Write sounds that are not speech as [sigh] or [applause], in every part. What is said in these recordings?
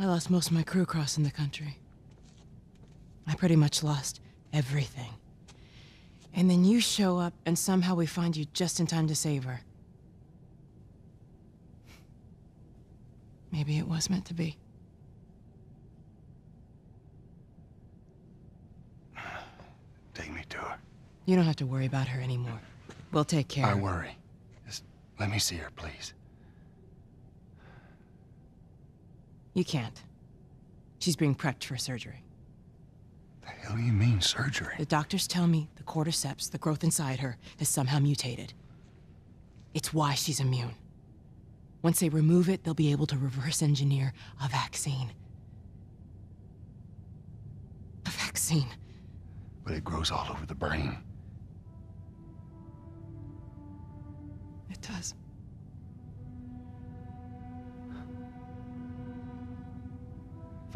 I lost most of my crew crossing the country. I pretty much lost everything. And then you show up, and somehow we find you just in time to save her. Maybe it was meant to be. [sighs] Take me to her. You don't have to worry about her anymore. We'll take care. I worry. Just let me see her, please. You can't. She's being prepped for surgery. The hell do you mean, surgery? The doctors tell me the cordyceps, the growth inside her, has somehow mutated. It's why she's immune. Once they remove it, they'll be able to reverse engineer a vaccine. A vaccine. But it grows all over the brain. It does.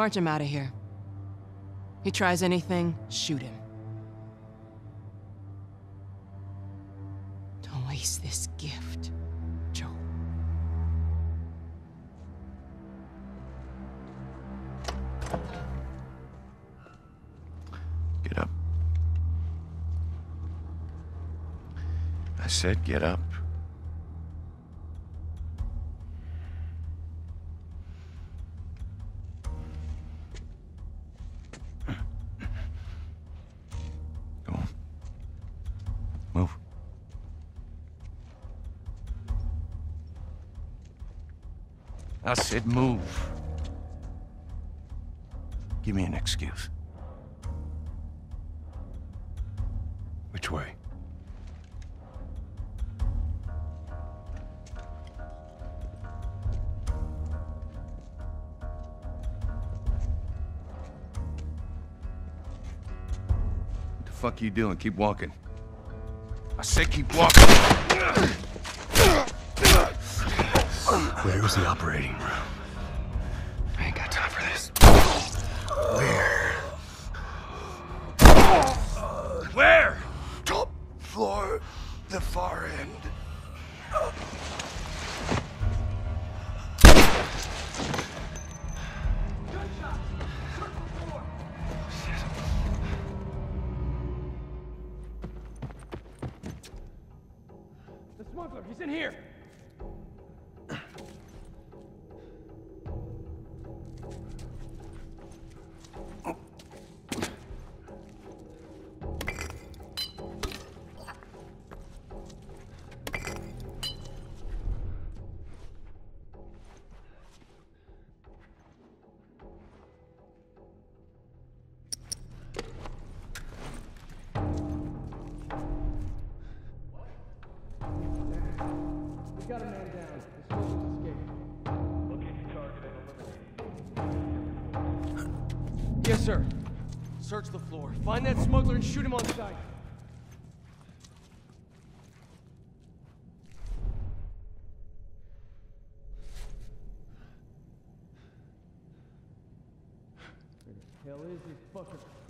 March him out of here. He tries anything, shoot him. Don't waste this gift, Joel. Get up. I said get up. I said move. Give me an excuse. Which way? What the fuck are you doing? Keep walking. I said keep walking. Where was the operating room? I ain't got time for this. Where? Where? Top floor, the far end. The smuggler, he's in here! Yes, sir. Search the floor. Find that smuggler and shoot him on sight. Where the hell is this fucker?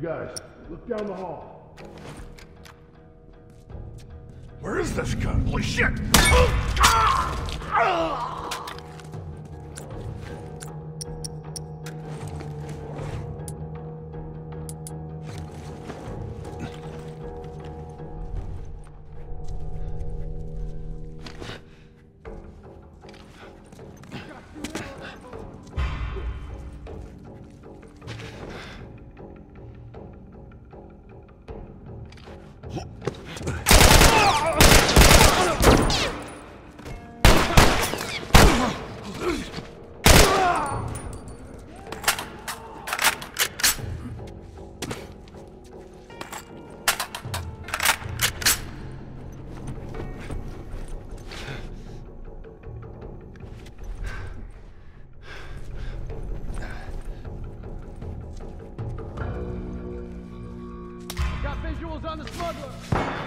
You guys, look down the hall. Where is this gun? Holy shit! Ah! Ah! Visuals on the smuggler.